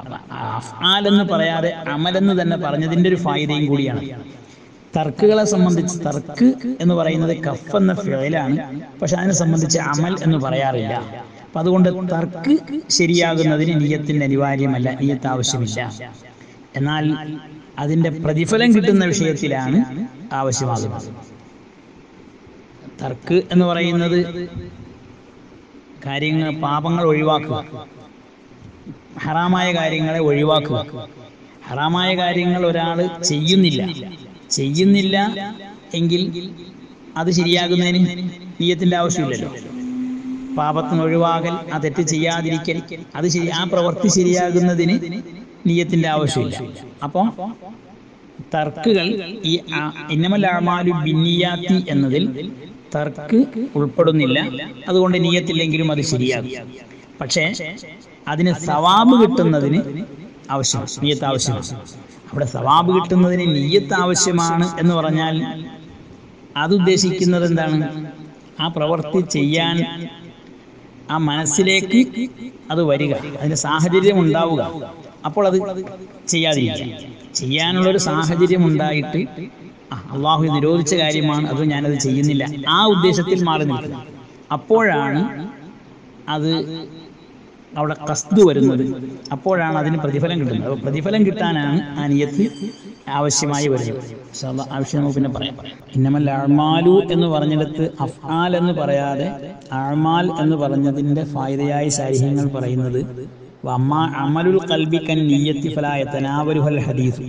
അഫ്ആൽ എന്ന് പറയാതെ അമലെന്ന് തന്നെ പറഞ്ഞതിന്റെ ഒരു ഫായിദയും കൂടിയാണ്. തർക്കുകളെ സംബന്ധിച്ച് തർക്ക് എന്ന് പറയുന്നത് കഫ് എന്ന ഫിഴലാണ് പക്ഷെ അതിനെ സംബന്ധിച്ച് അമൽ എന്ന് പറയാറില്ല. അപ്പൊ അതുകൊണ്ട് തർക്ക് ശരിയാകുന്നതിന് നീയത്തിന്റെ അനിവാര്യമല്ല നീയത്ത് ആവശ്യമില്ല. എന്നാൽ അതിന്റെ പ്രതിഫലം കിട്ടുന്ന വിഷയത്തിലാണ് ആവശ്യമാകുന്നത്. തർക്ക് എന്ന് പറയുന്നത് കാര്യങ്ങൾ പാപങ്ങൾ ഒഴിവാക്കുക. ഹറാമായ കാര്യങ്ങളെ ഒഴിവാക്കുക. ഹറാമായ കാര്യങ്ങൾ ഒരാൾ ചെയ്യുന്നില്ല. ചെയ്യുന്നില്ല എങ്കിൽ അത് ശരിയാകുന്നതിന് നീയത്തിന്റെ ആവശ്യമില്ലല്ലോ. പാപത്തിന് ഒഴിവാകൽ ആ തെറ്റ് ചെയ്യാതിരിക്കൽ അത് ശരി ആ പ്രവൃത്തി ശരിയാകുന്നതിന് നീയത്തിന്റെ ആവശ്യമില്ല. അപ്പോൾ തർക്കുകൾ ഈ ഇന്നമലാമാലു ബിന്നിയാത്തി എന്നതിൽ തർക്ക് ഉൾപ്പെടുന്നില്ല. അതുകൊണ്ട് നീയത്തില്ലെങ്കിലും അത് ശരിയാകും. പക്ഷേ അതിന് സവാബ് കിട്ടുന്നതിന് ആവശ്യമാണ് നീയത്ത് ആവശ്യമാണ് അവിടെ സവാബ് കിട്ടുന്നതിന് നീയത്ത് ആവശ്യമാണ് എന്ന് പറഞ്ഞാൽ അത് ഉദ്ദേശിക്കുന്നത് എന്താണ്? ആ പ്രവൃത്തി ചെയ്യാൻ ആ മനസ്സിലേക്ക് അത് വരിക. അതിന് സാഹചര്യം ഉണ്ടാവുക. അപ്പോൾ അത് ചെയ്യാതിരിക്കുക. ചെയ്യാനുള്ളൊരു സാഹചര്യം ഉണ്ടായിട്ട് ആ, അള്ളാഹു നിരോധിച്ച കാര്യമാണ്. അത് ഞാനത് ചെയ്യുന്നില്ല. ആ ഉദ്ദേശത്തിൽ മാറി നിൽക്കുക. അപ്പോഴാണ് അത് അവിടെ കസ്തു വരുന്നത്. അപ്പോഴാണ് അതിന് പ്രതിഫലം കിട്ടുന്നത്. അപ്പോൾ പ്രതിഫലം കിട്ടാനാണ് ആ നിയത്ത് ആവശ്യമായി വരുന്നത്. ആവശ്യം നമുക്ക് പിന്നെ പറയാം. ഇന്നമൽ അഴ്മാലു എന്ന് പറഞ്ഞിടത്ത് അഫ്ആൽ എന്ന് പറയാതെ അഴ്മാൽ എന്ന് പറഞ്ഞതിന്റെ ഫായിദയായ സാരിഹ്യങ്ങൾ പറയുന്നത് നീയത്തിൽ അമലുൽ ഹദീസ്.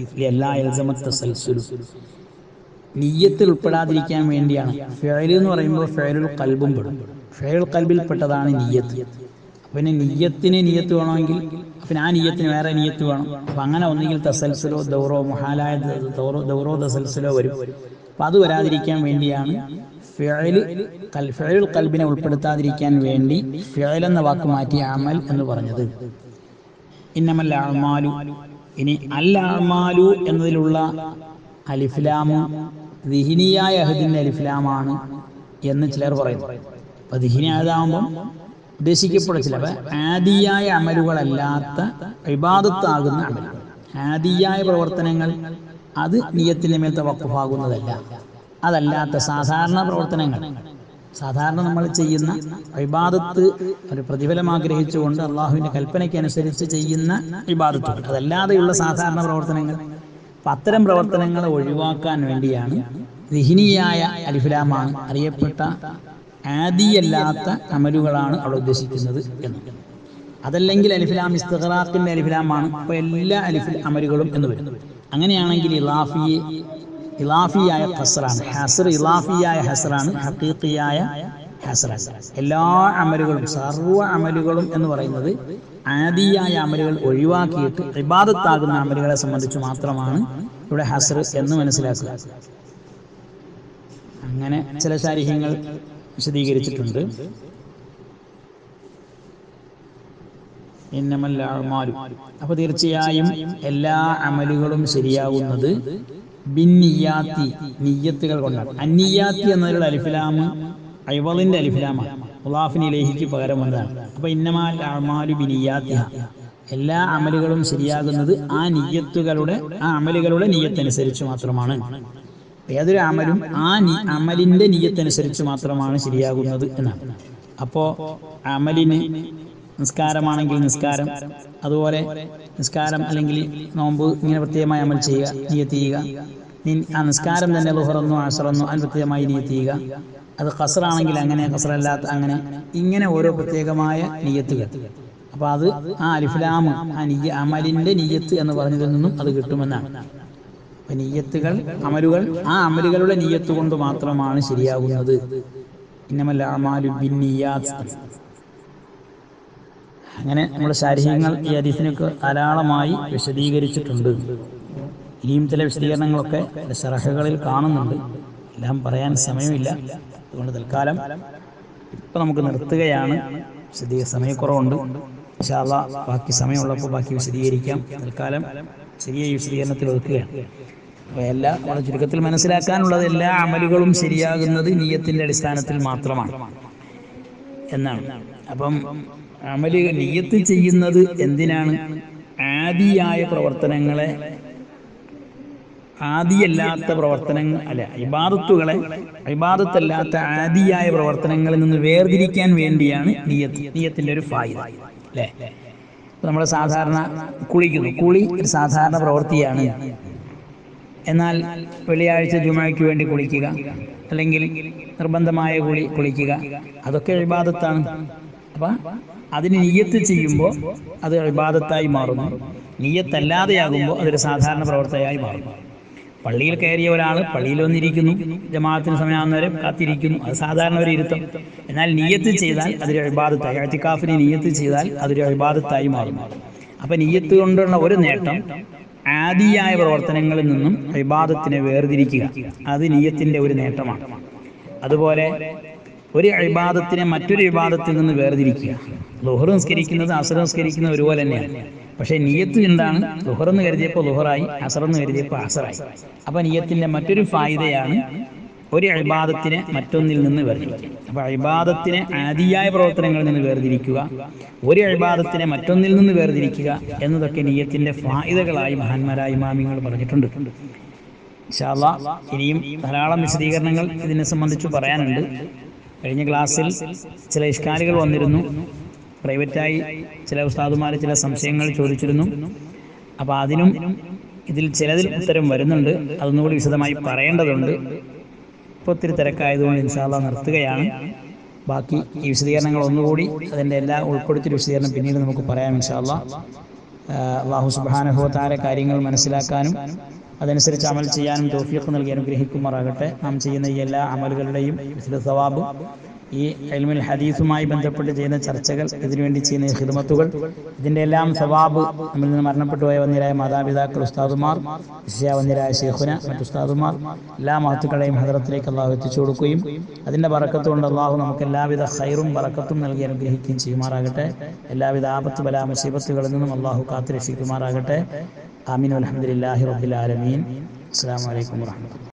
നിയ്യത്തിൽ ഉൾപ്പെടാതിരിക്കാൻ വേണ്ടിയാണ്. ഫെയൽ എന്ന് പറയുമ്പോൾ ഫെയലുൽ കൽബും പെടും. ഫെയലുൽ കൽബിൽപ്പെട്ടതാണ് നിയ്യത്ത് അപ്പൊ പിന്നെ നീയത്തിന് നീയത്ത് വേണമെങ്കിൽ പിന്നെ ആ നീയത്തിന് വേറെ നീയത്ത് വേണം. അപ്പൊ അങ്ങനെ ഒന്നുകിൽ തസൽസലോ ദൗറോ മുഹാലായ ദൗറോ ദൗറോ തസൽസലോ വരും. അപ്പൊ അത് വരാതിരിക്കാൻ വേണ്ടിയാണ് ഫിഴൽ കൽ കൽബിനെ ഉൾപ്പെടുത്താതിരിക്കാൻ വേണ്ടി ഫിഴൽ എന്ന വാക്ക് മാറ്റി അമൽ എന്ന് പറഞ്ഞത്. ഇന്നമല്ല അമാലു ഇനി അൽ അമാലു എന്നതിലുള്ള അലിഫ്ലാമ ദിഹിനിയായ അഹദിന്റെ അലിഫ്ലാമാണ് എന്ന് ചിലർ പറയുന്നു. അപ്പൊ ദിഹിനിയായതാകുമ്പം ഉദ്ദേശിക്കപ്പെടും ചില ആദിയായ അമലുകളല്ലാത്ത വിവാദത്താകുന്ന അമലുകൾ ആദിയായ പ്രവർത്തനങ്ങൾ അത് നിയത്തിന്റെ മേൽ തവക്കുഫാകുന്നതല്ല. അതല്ലാത്ത സാധാരണ പ്രവർത്തനങ്ങൾ. സാധാരണ നമ്മൾ ചെയ്യുന്ന വിവാദത്ത് ഒരു പ്രതിഫലം ആഗ്രഹിച്ചുകൊണ്ട് അള്ളാഹുവിന്റെ കൽപ്പനയ്ക്ക് അനുസരിച്ച് ചെയ്യുന്ന വിവാദത്തുകൾ അതല്ലാതെയുള്ള സാധാരണ പ്രവർത്തനങ്ങൾ. അപ്പൊ അത്തരം പ്രവർത്തനങ്ങളെ ഒഴിവാക്കാൻ വേണ്ടിയാണ് ദിഹിനിയായ അലിഫിലാമാണ് അറിയപ്പെട്ട ആദിയല്ലാത്ത അമലുകളാണ് അവിടെ ഉദ്ദേശിക്കുന്നത് എന്ന്. അതല്ലെങ്കിൽ അലിഫിലാം ഇസ്തഖറാഖിന്റെ അലിഫിലാമാണ് അപ്പൊ എല്ലാ അലിഫിൽ അമലുകളും എന്ന് വരും അങ്ങനെയാണെങ്കിൽ ഇലാഫിയെ ഇലാഫിയായ ഹസറാണ് ഹസർ ഇലാഫിയായ ഹസറാണ് ഹക്കീഖിയായ ഹസറാണ് എല്ലാ അമലുകളും സർവ അമലുകളും എന്ന് പറയുന്നത് ആദിയായ അമലുകൾ ഒഴിവാക്കിയിട്ട് ഇബാദത്താകുന്ന അമലുകളെ സംബന്ധിച്ച് മാത്രമാണ് ഇവിടെ ഹസർ എന്ന് മനസ്സിലാക്കുക. അങ്ങനെ ചില ശാരീഹ്യങ്ങൾ വിശദീകരിച്ചിട്ടുണ്ട്. അപ്പൊ തീർച്ചയായും എല്ലാ അമലുകളും ശരിയാവുന്നത് ബിന്നിയാത്തി നിയ്യത്തുകൾ കൊണ്ടാണ്. അന്നിയാത്തി എന്നതിലുള്ള അലിഫിലാമ് ഐവളിന്റെ അലിഫിലാമാണ്. മുലാഫിനി ലേഹിക്ക് പകരം വന്നതാണ്. അപ്പൊ ഇന്നമാൽ അമാലു ബിനിയാത്തിഹ എല്ലാ അമലുകളും ശരിയാകുന്നത് ആ നിയ്യത്തുകളുടെ ആ അമലുകളുടെ നിയ്യത്തനുസരിച്ച് മാത്രമാണ്. ഏതൊരു അമലും ആ അമലിന്റെ നീയത്തനുസരിച്ച് മാത്രമാണ് ശരിയാകുന്നത് എന്നാണ്. അപ്പോ അമലിന് നിസ്കാരമാണെങ്കിൽ നിസ്കാരം അതുപോലെ നിസ്കാരം അല്ലെങ്കിൽ നോമ്പ് ഇങ്ങനെ പ്രത്യേകമായി അമൽ ചെയ്യുക നീയത്ത് ചെയ്യുക. ആ നിസ്കാരം തന്നെ ലുഹറെന്നോ അസറെന്നോ അതിന് പ്രത്യേകമായി നീയത്ത് ചെയ്യുക. അത് കസറാണെങ്കിൽ അങ്ങനെ ഖസറല്ലാത്ത അങ്ങനെ ഇങ്ങനെ ഓരോ പ്രത്യേകമായ നീയത്തുകൾ. അപ്പൊ അത് ആ അലിഫ്ലാമ് ആ നീ അമലിന്റെ നീയത്ത് എന്ന് പറഞ്ഞതിൽ നിന്നും അത് കിട്ടുമെന്നാണ്. നീയത്തുകൾ അമലുകൾ ആ അമലുകളുടെ നീയത്ത് കൊണ്ട് മാത്രമാണ് ശരിയാകുന്നത്. അങ്ങനെ നമ്മുടെ ശാരീരങ്ങൾ ഈ അതിഥിനൊക്കെ ധാരാളമായി വിശദീകരിച്ചിട്ടുണ്ട്. ഇനിയും ചില വിശദീകരണങ്ങളൊക്കെ സറഹകളിൽ കാണുന്നുണ്ട്. എല്ലാം പറയാൻ സമയമില്ല. അതുകൊണ്ട് തൽക്കാലം ഇപ്പൊ നമുക്ക് നിർത്തുകയാണ്. വിശദീക സമയക്കുറവുണ്ട്. ബാക്കി സമയമുള്ളപ്പോൾ ബാക്കി വിശദീകരിക്കാം. തൽക്കാലം ചെറിയ വിശദീകരണത്തിൽ ഒതുക്കുകയാണ് എല്ലാ ചുരുക്കത്തിൽ മനസ്സിലാക്കാനുള്ളത് എല്ലാ അമലുകളും ശരിയാകുന്നത് നീയത്തിന്റെ അടിസ്ഥാനത്തിൽ മാത്രമാണ്. എന്നാണ്. അപ്പം അമൽ നീയത്ത് ചെയ്യുന്നത് എന്തിനാണ്? ആദിയായ പ്രവർത്തനങ്ങളെ ആദിയല്ലാത്ത പ്രവർത്തനങ്ങൾ അല്ല ഇബാദത്തുകളെ ഇബാദത്തല്ലാത്ത ആദിയായ പ്രവർത്തനങ്ങളിൽ നിന്ന് വേർതിരിക്കാൻ വേണ്ടിയാണ് നീയത്ത് നീയത്തിന്റെ ഒരു ഫായിദ. അല്ലേ? നമ്മൾ സാധാരണ കുളിക്കുന്നു. കുളി ഒരു സാധാരണ പ്രവൃത്തിയാണ്. എന്നാൽ വെള്ളിയാഴ്ച ജുമായ്ക്ക് വേണ്ടി കുളിക്കുക അല്ലെങ്കിൽ നിർബന്ധമായ കുളി കുളിക്കുക. അതൊക്കെ വിവാദത്താണ് അപ്പം അതിന് നീയത്ത് ചെയ്യുമ്പോൾ അത് വിവാദത്തായി മാറുന്നു. നീയത്തല്ലാതെയാകുമ്പോൾ അതൊരു സാധാരണ പ്രവർത്തകയായി മാറുന്നു. പള്ളിയിൽ കയറിയ ഒരാൾ പള്ളിയിൽ വന്നിരിക്കുന്നു ജമാഅത്തിന് സമയമാകുന്നവരെ കാത്തിരിക്കുന്നു. അത് സാധാരണ ഒരു ഇരുത്തം. എന്നാൽ നീയത്ത് ചെയ്താൽ അതൊരു അഴിബാദത്തായി അഴ്ത്തിക്കാഫിന് നീയത്ത് ചെയ്താൽ അതൊരു അഴിബാദത്തായി മാറുന്നു. അപ്പൊ നീയത്ത് കൊണ്ടുള്ള ഒരു നേട്ടം ആദിയായ പ്രവർത്തനങ്ങളിൽ നിന്നും അഴിബാദത്തിനെ വേർതിരിക്കുക. അത് നീയത്തിന്റെ ഒരു നേട്ടമാണ്. അതുപോലെ ഒരു അഴിബാദത്തിനെ മറ്റൊരു വിവാദത്തിൽ നിന്ന് വേർതിരിക്കുക. ലുഹർ നിസ്കരിക്കുന്നത് അസർ നിസ്കരിക്കുന്നത് ഒരുപോലെ തന്നെയാണ്. പക്ഷേ നീയത്ത് എന്താണ്? ലുഹർ എന്ന് കരുതിയപ്പോൾ ലുഹറായി അസർ എന്ന് കരുതിയപ്പോൾ അസറായി. അപ്പം നീയത്തിന്റെ മറ്റൊരു ഫായിദയാണ് ഒരു അഴിബാദത്തിനെ മറ്റൊന്നിൽ നിന്ന് വേർതിരിക്കുക. അപ്പോൾ അഴിബാദത്തിനെ ആദിയായ പ്രവർത്തനങ്ങളിൽ നിന്ന് വേർതിരിക്കുക ഒരു അഴിബാദത്തിനെ മറ്റൊന്നിൽ നിന്ന് വേർതിരിക്കുക എന്നതൊക്കെ നീയത്തിന്റെ ഫായിതകളായി മഹാന്മാരായ ഇമാമിങ്ങൾ പറഞ്ഞിട്ടുണ്ട്. ഇൻഷാല്ലാ ഇനിയും ധാരാളം വിശദീകരണങ്ങൾ ഇതിനെ സംബന്ധിച്ച് പറയാനുണ്ട്. കഴിഞ്ഞ ക്ലാസ്സിൽ ചില ഇഷ്കാലികൾ വന്നിരുന്നു. പ്രൈവറ്റായി ചില ഉസ്താദുമാർ ചില സംശയങ്ങൾ ചോദിച്ചിരുന്നു. അപ്പോൾ അതിനും ഇതിൽ ചിലതിൽ ഉത്തരം വരുന്നുണ്ട്. അതൊന്നുകൂടി വിശദമായി പറയേണ്ടതുണ്ട്. ഇപ്പോൾ ഒത്തിരി തിരക്കായതുകൊണ്ട് ഇൻഷാല്ല നിർത്തുകയാണ്. ബാക്കി ഈ വിശദീകരണങ്ങൾ ഒന്നുകൂടി അതിന്റെ എല്ലാ ഉൾപ്പെടുത്തിയ വിശദീകരണം പിന്നീട് നമുക്ക് പറയാം ഇൻഷാല്ല അള്ളാഹു സുബാനുഭവത്താര കാര്യങ്ങൾ മനസ്സിലാക്കാനും അതനുസരിച്ച് അമൽ ചെയ്യാനും തോഫിയൊക്കെ നൽകി അനുഗ്രഹിക്കുമാറാകട്ടെ. നാം ചെയ്യുന്ന ഈ എല്ലാ അമലുകളുടെയും സവാബ് ഈ എൽമിൽ ഹദീസുമായി ബന്ധപ്പെട്ട് ചെയ്യുന്ന ചർച്ചകൾ ഇതിനുവേണ്ടി ചെയ്യുന്ന ഹിദ്മത്തുകൾ ഇതിന്റെ എല്ലാം സവാബ് നമ്മിൽ നിന്ന് മരണപ്പെട്ടു പോയ വന്നിരായ മാതാപിതാക്കൾ ഉസ്താദുമാർ വന്നിരായ ഷെയ്ഖുന മറ്റു ഉസ്താദുമാർ എല്ലാ മഹത്തുക്കളെയും ഹദറത്തിലേക്ക് അള്ളാഹു എത്തിച്ചു കൊടുക്കുകയും അതിന്റെ പറക്കത്തുകൊണ്ട് അള്ളാഹു നമുക്ക് എല്ലാവിധ ഹൈറും പറക്കത്തും നൽകി അനുഗ്രഹിക്കുകയും ചെയ്യുമാറാകട്ടെ. എല്ലാവിധ ആപത്ത് ബല മുസീബത്തുകളിൽ നിന്നും അള്ളാഹു കാത്തുരക്ഷിക്കുമാറാകട്ടെ. ആമീൻ. അലഹമുല്ലാഹി റബ്ബിൽ ആലമീൻ. അസ്സാം വലൈക്കും വാഹമത്തുള്ള